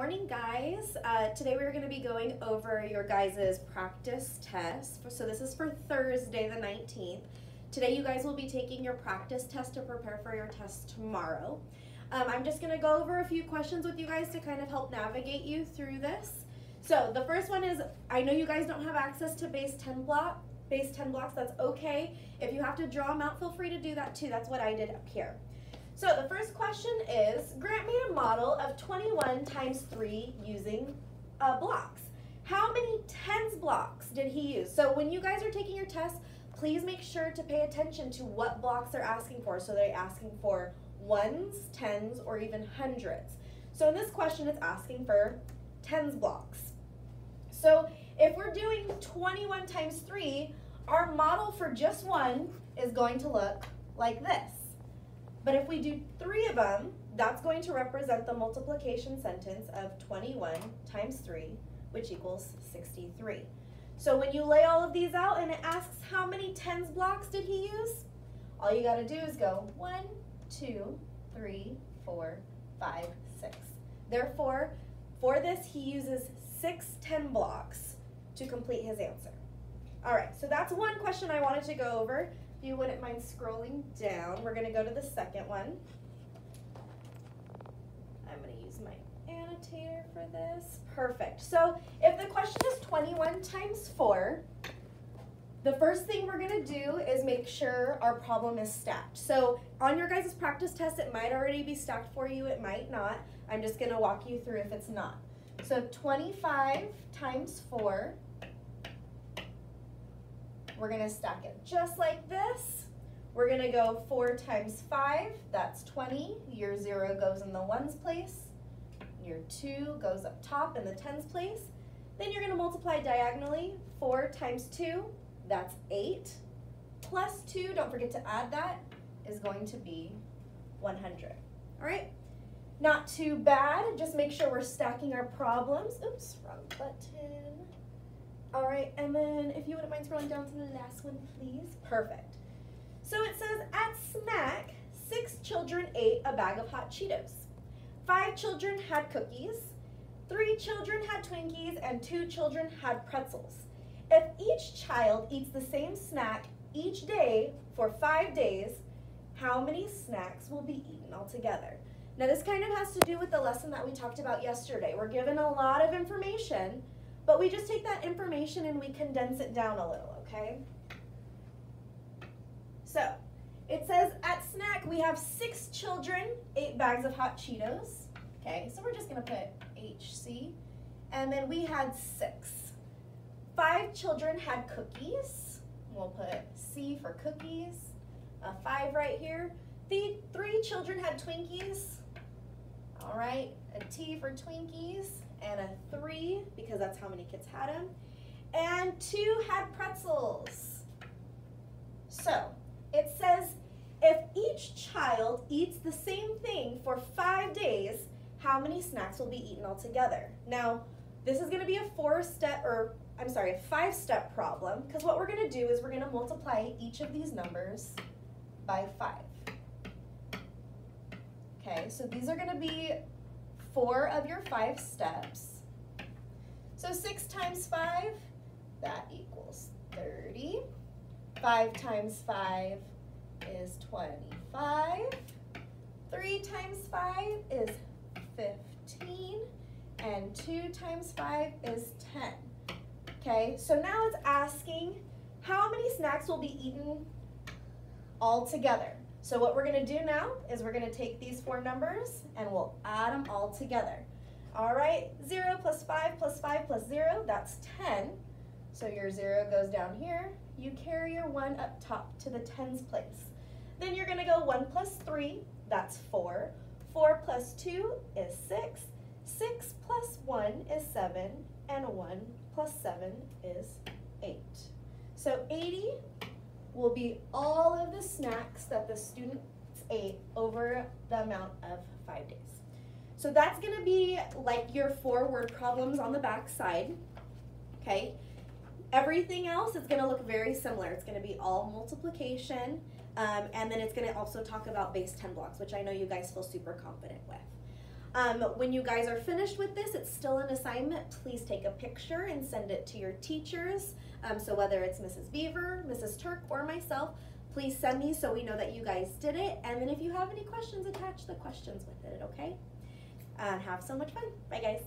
morning, guys. Uh, today we're going to be going over your guys' practice test. So this is for Thursday, the 19th. Today you guys will be taking your practice test to prepare for your test tomorrow. Um, I'm just going to go over a few questions with you guys to kind of help navigate you through this. So the first one is, I know you guys don't have access to base 10 block, base 10 blocks, that's okay. If you have to draw them out, feel free to do that too. That's what I did up here. So the first question is, Grant made a model of 21 times 3 using uh, blocks. How many tens blocks did he use? So when you guys are taking your test, please make sure to pay attention to what blocks they're asking for. So they're asking for ones, tens, or even hundreds. So in this question, it's asking for tens blocks. So if we're doing 21 times 3, our model for just one is going to look like this. But if we do three of them, that's going to represent the multiplication sentence of 21 times 3, which equals 63. So when you lay all of these out and it asks how many tens blocks did he use, all you got to do is go 1, 2, 3, 4, 5, 6. Therefore, for this, he uses six 10 blocks to complete his answer. All right, so that's one question I wanted to go over. If you wouldn't mind scrolling down, we're gonna go to the second one. I'm gonna use my annotator for this. Perfect. So if the question is 21 times 4, the first thing we're gonna do is make sure our problem is stacked. So on your guys' practice test, it might already be stacked for you, it might not. I'm just gonna walk you through if it's not. So 25 times 4 we're gonna stack it just like this. We're gonna go four times five, that's 20. Your zero goes in the ones place. Your two goes up top in the tens place. Then you're gonna multiply diagonally. Four times two, that's eight. Plus two, don't forget to add that, is going to be 100. All right? Not too bad, just make sure we're stacking our problems. Oops, wrong button. All right, and then if you wouldn't mind scrolling down to the last one, please. Perfect. So it says, at snack, six children ate a bag of hot Cheetos. Five children had cookies, three children had Twinkies, and two children had pretzels. If each child eats the same snack each day for five days, how many snacks will be eaten altogether? Now this kind of has to do with the lesson that we talked about yesterday. We're given a lot of information, but we just take that information and we condense it down a little, okay? So, it says at snack we have six children, eight bags of hot Cheetos. Okay, so we're just gonna put HC. And then we had six. Five children had cookies. We'll put C for cookies. A five right here. The three children had Twinkies. All right, a T for Twinkies and a three because that's how many kids had them. And two had pretzels. So it says if each child eats the same thing for five days, how many snacks will be eaten altogether? Now, this is gonna be a four step, or I'm sorry, a five step problem, because what we're gonna do is we're gonna multiply each of these numbers by five. Okay, so these are gonna be four of your five steps. So six times five, that equals 30. Five times five is 25. Three times five is 15. And two times five is 10. Okay, so now it's asking how many snacks will be eaten all together. So what we're gonna do now is we're gonna take these four numbers and we'll add them all together. All right, zero plus five plus five plus zero, that's 10. So your zero goes down here. You carry your one up top to the tens place. Then you're gonna go one plus three, that's four. Four plus two is six. Six plus one is seven, and one plus seven is eight. So 80 will be all of the snacks that the students ate over the amount of five days. So that's gonna be like your four word problems on the back side, okay? Everything else is gonna look very similar. It's gonna be all multiplication, um, and then it's gonna also talk about base 10 blocks, which I know you guys feel super confident with. Um, when you guys are finished with this, it's still an assignment. Please take a picture and send it to your teachers. Um, so whether it's Mrs. Beaver, Mrs. Turk, or myself, please send me so we know that you guys did it. And then if you have any questions, attach the questions with it, okay? And have so much fun. Bye, guys.